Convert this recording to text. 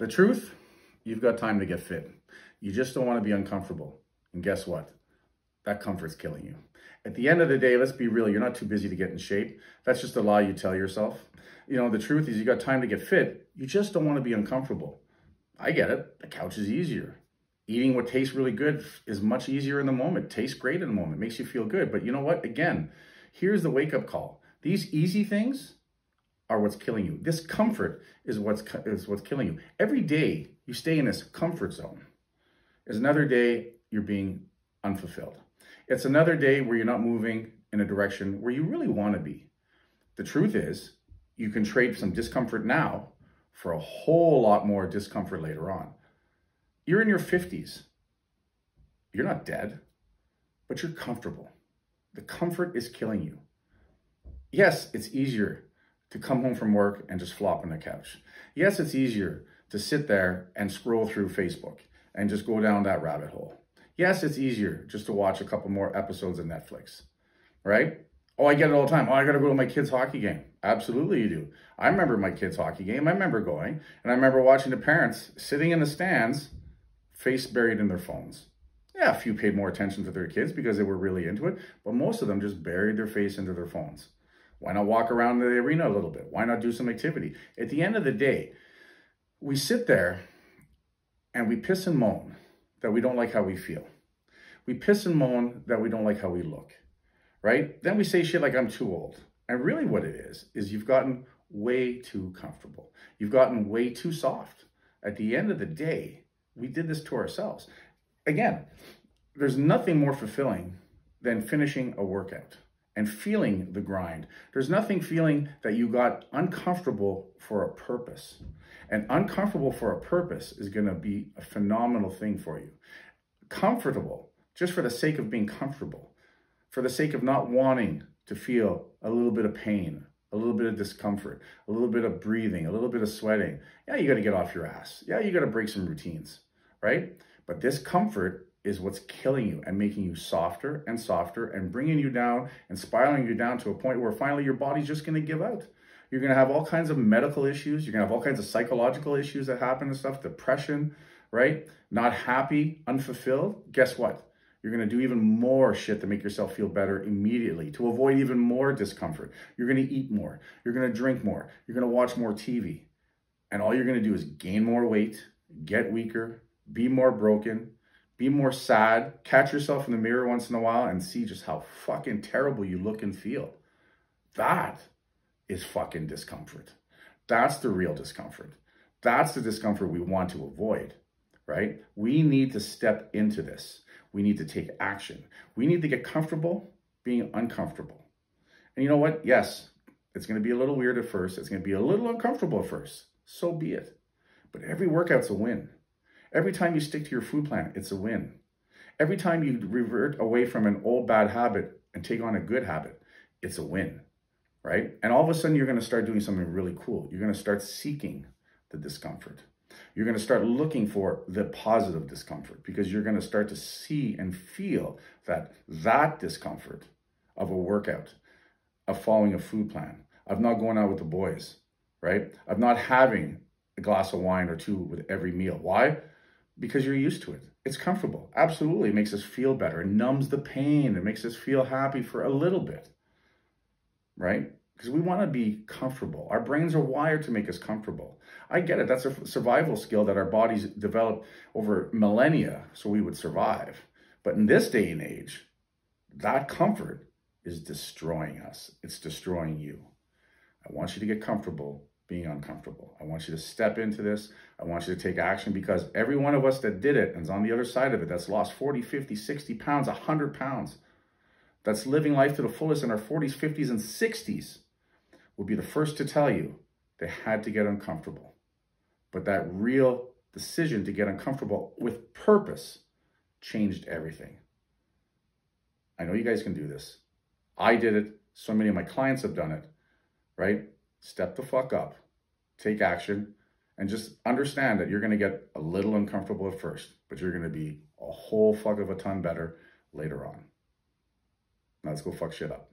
The truth, you've got time to get fit. You just don't want to be uncomfortable. And guess what? That comfort's killing you. At the end of the day, let's be real, you're not too busy to get in shape. That's just a lie you tell yourself. You know, the truth is you got time to get fit. You just don't want to be uncomfortable. I get it. The couch is easier. Eating what tastes really good is much easier in the moment. Tastes great in the moment. Makes you feel good. But you know what? Again, here's the wake-up call. These easy things are what's killing you. This comfort is what's is what's killing you. Every day you stay in this comfort zone is another day you're being unfulfilled. It's another day where you're not moving in a direction where you really want to be. The truth is, you can trade some discomfort now for a whole lot more discomfort later on. You're in your 50s. You're not dead, but you're comfortable. The comfort is killing you. Yes, it's easier to come home from work and just flop on the couch. Yes, it's easier to sit there and scroll through Facebook and just go down that rabbit hole. Yes, it's easier just to watch a couple more episodes of Netflix, right? Oh, I get it all the time. Oh, I got to go to my kid's hockey game. Absolutely, you do. I remember my kid's hockey game. I remember going, and I remember watching the parents sitting in the stands, face buried in their phones. Yeah, a few paid more attention to their kids because they were really into it, but most of them just buried their face into their phones. Why not walk around the arena a little bit? Why not do some activity? At the end of the day, we sit there and we piss and moan that we don't like how we feel. We piss and moan that we don't like how we look, right? Then we say shit like, I'm too old. And really what it is, is you've gotten way too comfortable. You've gotten way too soft. At the end of the day, we did this to ourselves. Again, there's nothing more fulfilling than finishing a workout and feeling the grind. There's nothing feeling that you got uncomfortable for a purpose. And uncomfortable for a purpose is going to be a phenomenal thing for you. Comfortable, just for the sake of being comfortable, for the sake of not wanting to feel a little bit of pain, a little bit of discomfort, a little bit of breathing, a little bit of sweating. Yeah, you got to get off your ass. Yeah, you got to break some routines, right? But this comfort is what's killing you and making you softer and softer and bringing you down and spiraling you down to a point where finally your body's just going to give out. You're going to have all kinds of medical issues. You're going to have all kinds of psychological issues that happen and stuff, depression, right? Not happy, unfulfilled. Guess what? You're going to do even more shit to make yourself feel better immediately, to avoid even more discomfort. You're going to eat more. You're going to drink more. You're going to watch more TV. And all you're going to do is gain more weight, get weaker, be more broken, be more sad, catch yourself in the mirror once in a while and see just how fucking terrible you look and feel. That is fucking discomfort. That's the real discomfort. That's the discomfort we want to avoid, right? We need to step into this. We need to take action. We need to get comfortable being uncomfortable. And you know what? Yes, it's going to be a little weird at first. It's going to be a little uncomfortable at first. So be it. But every workout's a win. Every time you stick to your food plan, it's a win. Every time you revert away from an old bad habit and take on a good habit, it's a win, right? And all of a sudden, you're going to start doing something really cool. You're going to start seeking the discomfort. You're going to start looking for the positive discomfort because you're going to start to see and feel that that discomfort of a workout, of following a food plan, of not going out with the boys, right? Of not having a glass of wine or two with every meal. Why? Because you're used to it. It's comfortable. Absolutely. It makes us feel better. It numbs the pain. It makes us feel happy for a little bit, right? Because we want to be comfortable. Our brains are wired to make us comfortable. I get it. That's a survival skill that our bodies developed over millennia so we would survive. But in this day and age, that comfort is destroying us. It's destroying you. I want you to get comfortable being uncomfortable. I want you to step into this. I want you to take action because every one of us that did it and is on the other side of it, that's lost 40, 50, 60 pounds, 100 pounds, that's living life to the fullest in our 40s, 50s, and 60s, will be the first to tell you they had to get uncomfortable. But that real decision to get uncomfortable with purpose changed everything. I know you guys can do this. I did it. So many of my clients have done it, right? Step the fuck up, take action, and just understand that you're going to get a little uncomfortable at first, but you're going to be a whole fuck of a ton better later on. Now let's go fuck shit up.